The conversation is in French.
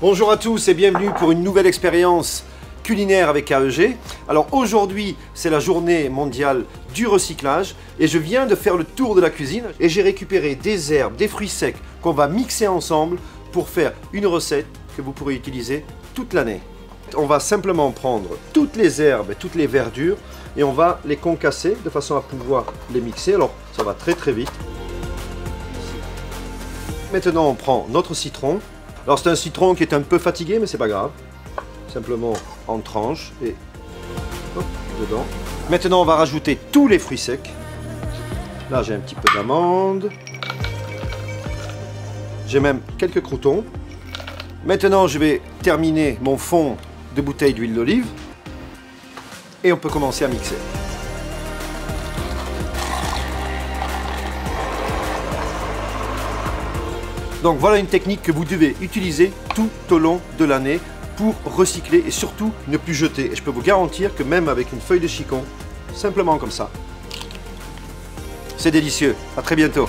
Bonjour à tous et bienvenue pour une nouvelle expérience culinaire avec AEG. Alors aujourd'hui, c'est la journée mondiale du recyclage et je viens de faire le tour de la cuisine et j'ai récupéré des herbes, des fruits secs qu'on va mixer ensemble pour faire une recette que vous pourrez utiliser toute l'année. On va simplement prendre toutes les herbes et toutes les verdures et on va les concasser de façon à pouvoir les mixer. Alors ça va très très vite. Maintenant on prend notre citron. Alors c'est un citron qui est un peu fatigué mais c'est pas grave. Simplement en tranches et dedans. Maintenant on va rajouter tous les fruits secs. Là j'ai un petit peu d'amande. J'ai même quelques croutons. Maintenant je vais terminer mon fond de bouteille d'huile d'olive. Et on peut commencer à mixer. Donc voilà une technique que vous devez utiliser tout au long de l'année pour recycler et surtout ne plus jeter. Et je peux vous garantir que même avec une feuille de chicon, simplement comme ça, c'est délicieux. À très bientôt.